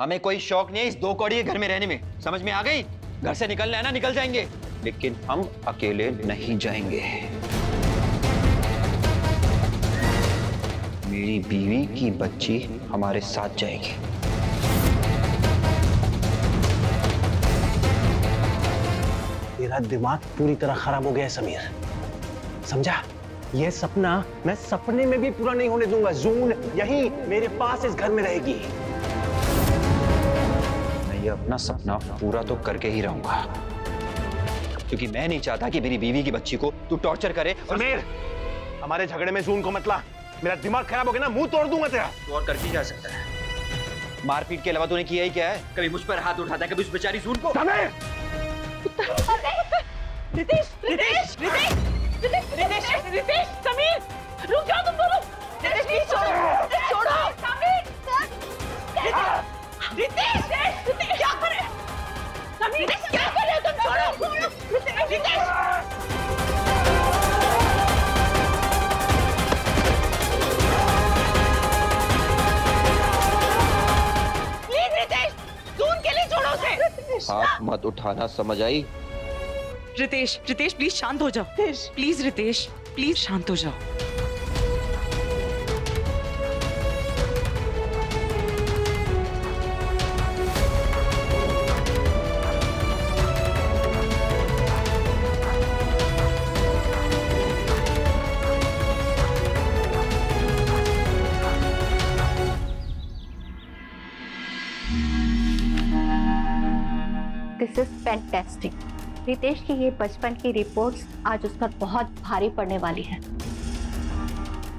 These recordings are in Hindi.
हमें कोई शौक नहीं है इस दो कौड़ी घर में रहने में। समझ में आ गई? घर से निकलना है ना, निकल जाएँगे। लेकिन हम अकेले नहीं जाएँगे। मेरी बीवी की बच्ची हमारे साथ जाएगी। तेरा दिमाग पूरी तरह खराब हो गया है, समीर। समझा? यह सपना मैं सपने में भी पूरा नहीं होने दूँगा। जून यही मेरे पास इस घर में रहेगी। ये अपना सपना पूरा तो करके ही रहूँगा। क्योंकि मैं नहीं चाहता कि मेरी बीवी की बच्ची को तू टॉर्चर करे और समीर हमारे झगड़े में जून को मतला मेरा दिमाग खराब हो गया ना मुँह तोड़ दूँगा तेरा। तू और कर भी जा सकता है। मारपीट के अलावा तूने किया ही क्या है? कभी मुझ पर हाथ उठाता है कभी उस बेचारी सून को। समीर! रितेश रितेश रितेश रितेश रितेश समीर! रुक जाओ तुम दोनों। हाथ मत उठाना समझ आई? रितेश रितेश प्लीज़ शांत हो जाओ। प्लीज़ रितेश प्लीज़ शांत हो जाओ। फैंटेस्टिक रितेश की ये बचपन की रिपोर्ट्स आज उस पर बहुत भारी पड़ने वाली है।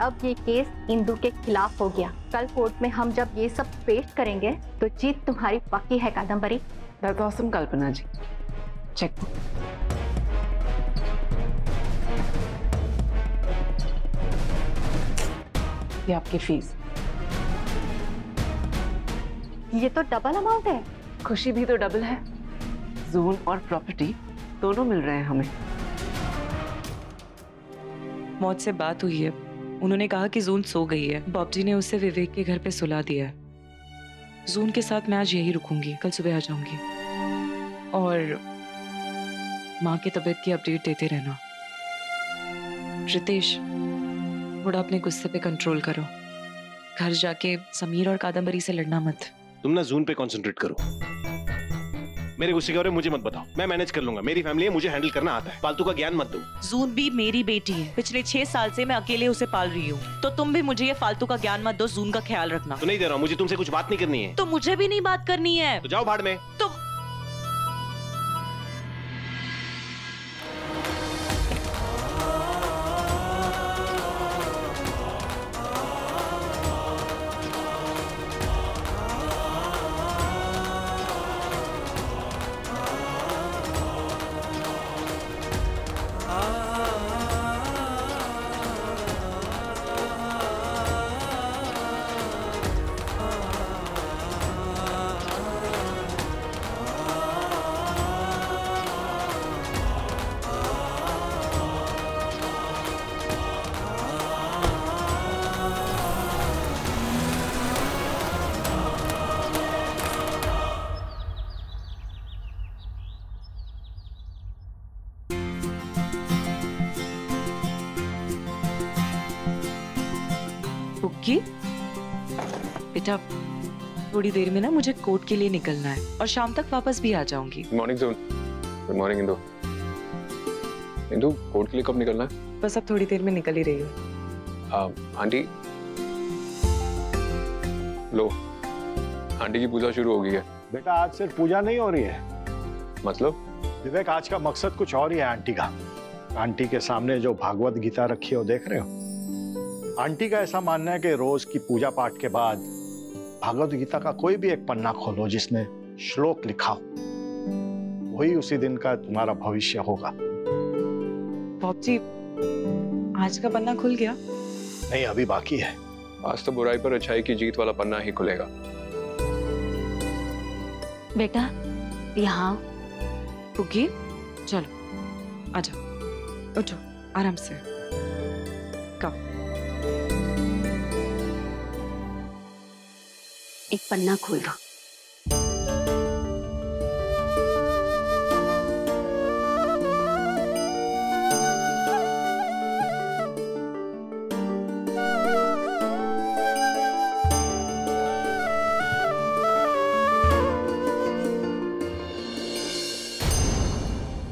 अब ये केस इंदू के खिलाफ हो गया। कल कोर्ट में हम जब ये सब पेश करेंगे तो जीत तुम्हारी पक्की है कादम्बरी। दैट कल्पना जी। चेक ये आपकी फ़ीस ये तो डबल अमाउंट है। खुशी भी तो डबल है। जोन और प्रॉपर्टी दोनों मिल रहे हैं हमें। मौत से बात हुई है। उन्होंने कहा कि जून सो गई है। बॉब जी ने उसे विवेक के घर पे सुला दिया है। जून के साथ मैं आज यही रुकूँगी। कल सुबह आ जाऊँगी। और माँ की तबीयत की अपडेट देते रहना। रितेश थोड़ा अपने गुस्से पे कंट्रोल करो। घर जाके समीर और कादम्बरी से लड़ना मत। तुम ना जून पे कंसंट्रेट करो। मेरे गुस्से के बारे में मुझे मत बताओ। मैं मैनेज कर लूँगा। मेरी फैमिली है मुझे हैंडल करना आता है। फालतू का ज्ञान मत दो। जून भी मेरी बेटी है। पिछले छह साल से मैं अकेले उसे पाल रही हूँ। तो तुम भी मुझे ये फालतू का ज्ञान मत दो जून का ख्याल रखना। तो नहीं दे रहा हूँ। मुझे तुमसे कुछ बात नहीं करनी है। तो मुझे भी नहीं बात करनी है। तो जाओ भाड़ में। तुम बुक्की बेटा थोड़ी देर में ना मुझे कोर्ट के लिए निकलना है और शाम तक वापस भी आ जाऊँगी। Morning John good morning Indu Indu court के लिए कब निकलना है? बस अब थोड़ी देर में निकल ही रही हूँ। आंटी? लो आंटी की पूजा शुरू हो गई है बेटा आज सिर्फ़ पूजा नहीं हो रही है। मतलब? विवेक आज का मकसद कुछ और ही है आंटी का। आंटी के सामने जो भागवत गीता रखी है वो देख रहे हो? आंटी का ऐसा मानना है कि रोज की पूजा पाठ के बाद भागवत गीता का कोई भी एक पन्ना खोलो जिसमें श्लोक लिखा हो वही उसी दिन का तुम्हारा भविष्य होगा। बॉब जी आज का पन्ना खुल गया। नहीं अभी बाकी है। आज तो बुराई पर अच्छाई की जीत वाला पन्ना ही खुलेगा। बेटा यहाँ। चलो आ जाओ। उठो आराम से। कम एक पन्ना खोल दो।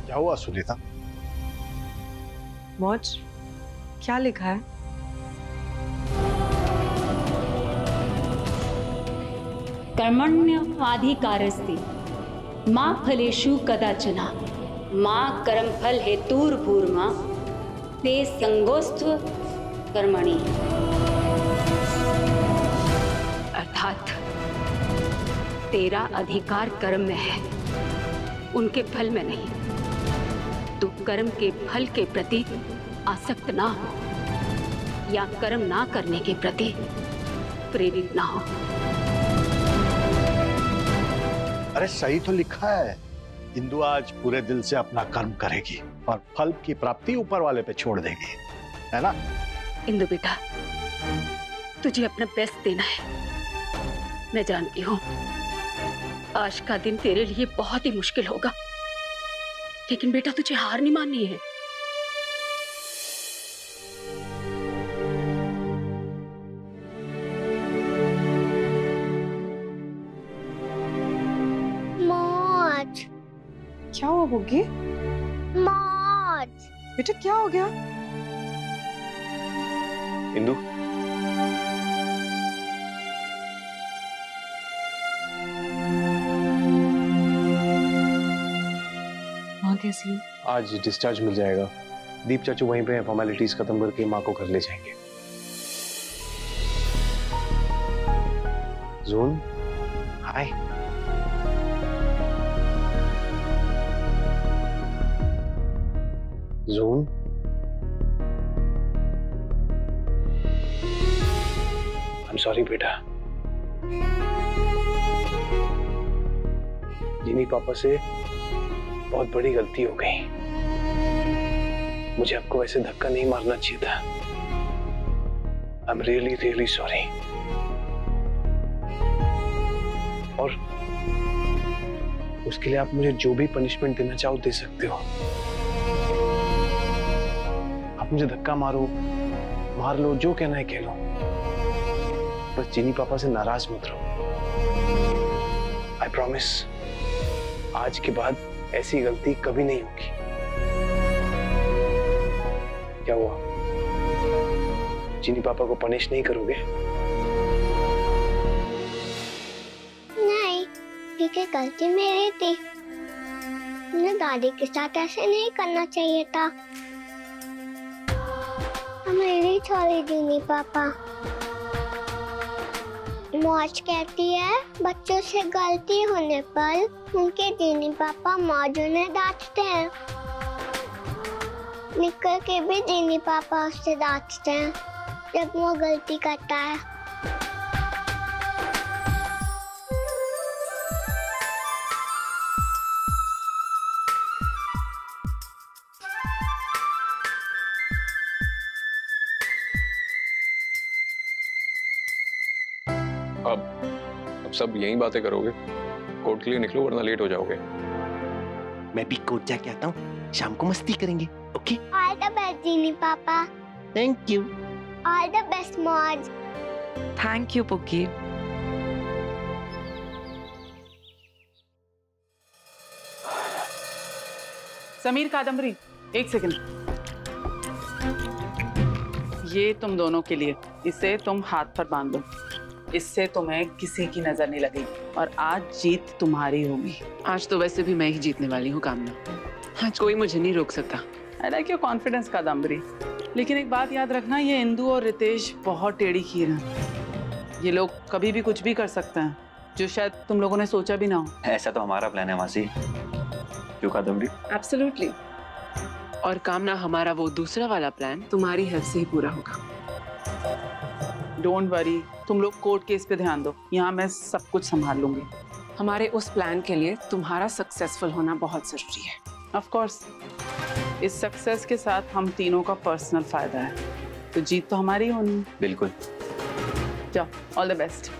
क्या हुआ सुनीता? मौज। क्या लिखा है? कर्मण्यवाधिकारस्ति माँ फलेषु कदाचना। माँ कर्म कर्मफल हेतुर्भूर्मा। ते संगोस्त्व कर्मणि। अर्थात, तेरा अधिकार कर्म में है। उनके फल में नहीं। तू कर्म के फल के प्रति आसक्त ना हो। या कर्म ना करने के प्रति प्रेरित ना हो। अरे सही तो लिखा है। इंदु आज पूरे दिल से अपना कर्म करेगी और फल की प्राप्ति ऊपर वाले पे छोड़ देगी। है ना? इंदु बेटा, तुझे अपना बेस्ट देना है। मैं जानती हूँ, आज का दिन तेरे लिए बहुत ही मुश्किल होगा। लेकिन बेटा, तुझे हार नहीं माननी है। क्या हुआ बुग्गी बेटा क्या हो गया? इंदु। माँ कैसी आज डिस्चार्ज मिल जाएगा। दीप चाचू वहीं पे हैं फॉर्मेलिटीज खत्म करके माँ को घर ले जाएँगे। जून हाय आई एम सॉरी बेटा। जिनी पापा से बहुत बड़ी गलती हो गई। मुझे आपको ऐसे धक्का नहीं मारना चाहिए था। I am really really sorry और उसके लिए आप मुझे जो भी पनिशमेंट देना चाहो दे सकते हो। आप मुझे धक्का मारो, मार लो, जो कहना है कह लो। बस चीनी पापा से नाराज़ मत रहो। आई प्रॉमिस आज के बाद ऐसी गलती कभी नहीं होगी। क्या हुआ? चीनी पापा को पनिश नहीं करोगे? नहीं गलती मेरी थी। दादी के साथ ऐसे नहीं करना चाहिए था। मेरी छोड़ी दीनी, पापा। मौज कहती है, बच्चों से गलती होने पर उनके दीनी पापा मौज उन्हें डांटते हैं। निकल के भी दीनी पापा उससे डांटते हैं, जब वो गलती करता है। अब अब सब यही बातें करोगे? कोर्ट के लिए निकलो वरना लेट हो जाओगे। मैं भी कोर्ट जाके आता हूँ। शाम को मस्ती करेंगे okay all the best Dini पापा। Thank you all the best Mauj. Thank you Puggi Sameer Kadambari एक सेकंड ये तुम दोनों के लिए इसे तुम हाथ पर बाँध। दो इससे तुम्हें किसी की नज़र नहीं लगेगी। और आज जीत तुम्हारी होगी। आज तो वैसे भी मैं ही जीतने वाली हूँ कामना। आज कोई मुझे नहीं रोक सकता। I like your confidence Kadambari लेकिन एक बात याद रखना ये इंदू और रितेश बहुत टेढ़ी खीर हैं। ये लोग कभी भी कुछ भी कर सकते हैं जो शायद तुम लोगों ने सोचा भी ना हो। ऐसा तो हमारा प्लान है मासी। क्यों कादम्बरी एब्सोल्युटली और कामना हमारा वो दूसरा वाला प्लान तुम्हारी हेल्प से ही पूरा होगा। डोंट वरी तुम लोग कोर्ट केस पे ध्यान दो। यहाँ मैं सब कुछ संभाल लूँगी। हमारे उस प्लान के लिए तुम्हारा सक्सेसफुल होना बहुत ज़रूरी है। ऑफ़ कोर्स इस सक्सेस के साथ हम तीनों का पर्सनल फ़ायदा है। तो जीत तो हमारी होनी। बिल्कुल। जाओ ऑल द बेस्ट